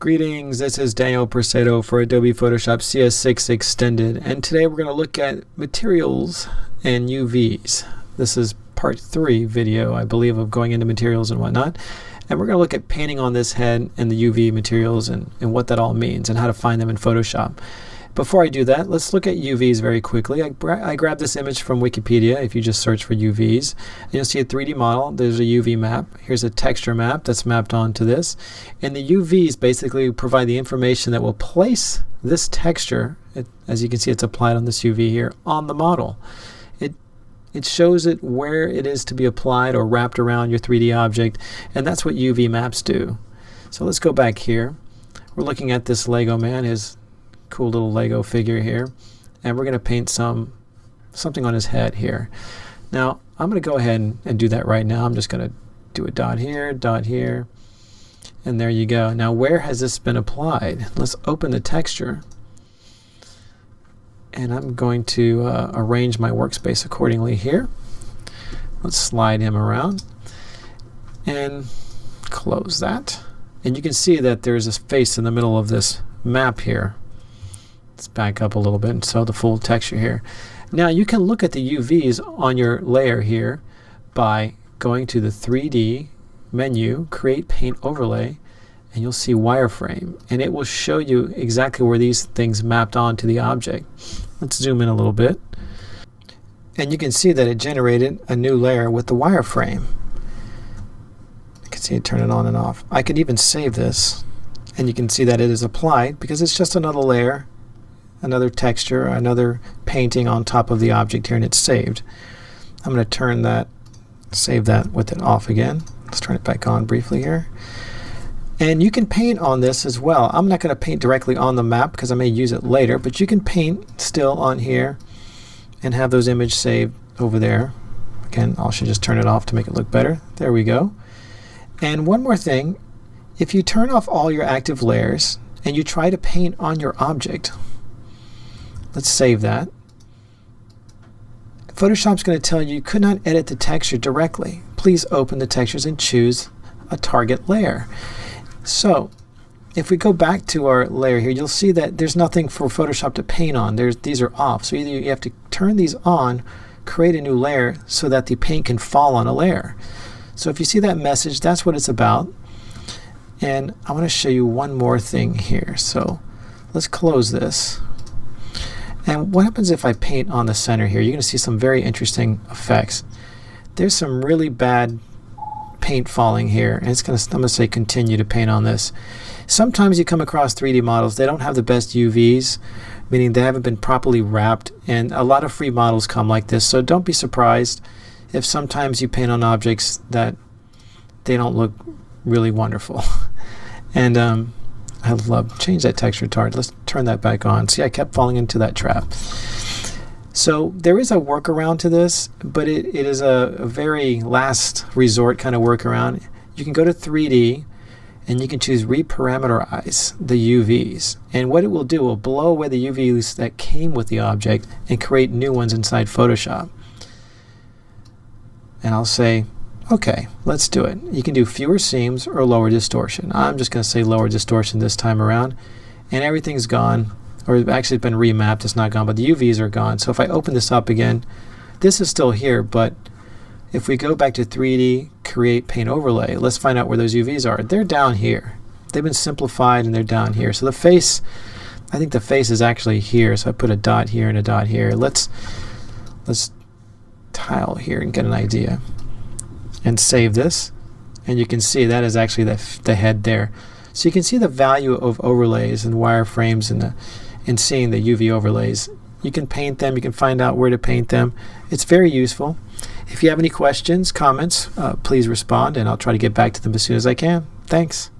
Greetings, this is Daniel Presedo for Adobe Photoshop CS6 Extended and today we're going to look at materials and UVs. This is part 3 video I believe of going into materials and whatnot and we're going to look at painting on this head and the UV materials and, and what that all means and how to find them in Photoshop. Before I do that, let's look at UVs very quickly. I, I grabbed this image from Wikipedia. If you just search for UVs, you'll see a 3D model. There's a UV map. Here's a texture map that's mapped onto this. And the UVs basically provide the information that will place this texture, it, as you can see it's applied on this UV here, on the model. It, it shows it where it is to be applied or wrapped around your 3D object, and that's what UV maps do. So let's go back here. We're looking at this Lego man, his cool little Lego figure here. And we're going to paint some something on his head here. Now, I'm going to go ahead and, and do that right now. I'm just going to do a dot here, dot here, and there you go. Now, where has this been applied? Let's open the texture. And I'm going to uh, arrange my workspace accordingly here. Let's slide him around and close that. And you can see that there's a face in the middle of this map here. Let's back up a little bit and show the full texture here. Now you can look at the UVs on your layer here by going to the 3D menu, Create Paint Overlay, and you'll see wireframe. And it will show you exactly where these things mapped onto the object. Let's zoom in a little bit. And you can see that it generated a new layer with the wireframe. You can see it turn it on and off. I could even save this and you can see that it is applied because it's just another layer another texture, another painting on top of the object here and it's saved. I'm going to turn that, save that with it off again. Let's turn it back on briefly here. And you can paint on this as well. I'm not going to paint directly on the map because I may use it later, but you can paint still on here and have those images saved over there. Again, I should just turn it off to make it look better. There we go. And one more thing, if you turn off all your active layers and you try to paint on your object, Let's save that. Photoshop's going to tell you you could not edit the texture directly. Please open the textures and choose a target layer. So if we go back to our layer here, you'll see that there's nothing for Photoshop to paint on. There's, these are off. So either you have to turn these on, create a new layer so that the paint can fall on a layer. So if you see that message, that's what it's about. And I want to show you one more thing here. So let's close this. And what happens if I paint on the center here? You're going to see some very interesting effects. There's some really bad paint falling here, and it's going to, I'm going to say continue to paint on this. Sometimes you come across 3D models, they don't have the best UVs, meaning they haven't been properly wrapped, and a lot of free models come like this, so don't be surprised if sometimes you paint on objects that they don't look really wonderful. and um, I love change that texture target. Let's turn that back on. See, I kept falling into that trap. So there is a workaround to this, but it, it is a, a very last resort kind of workaround. You can go to 3D and you can choose reparameterize the UVs. And what it will do will blow away the UVs that came with the object and create new ones inside Photoshop. And I'll say Okay, let's do it. You can do fewer seams or lower distortion. I'm just going to say lower distortion this time around. And everything's gone, or actually it's been remapped, it's not gone, but the UVs are gone. So if I open this up again, this is still here, but if we go back to 3D, create paint overlay, let's find out where those UVs are. They're down here. They've been simplified and they're down here. So the face, I think the face is actually here. So I put a dot here and a dot here. Let's let's tile here and get an idea and save this and you can see that is actually the, the head there. So you can see the value of overlays and wireframes and, the, and seeing the UV overlays. You can paint them, you can find out where to paint them. It's very useful. If you have any questions, comments, uh, please respond and I'll try to get back to them as soon as I can. Thanks.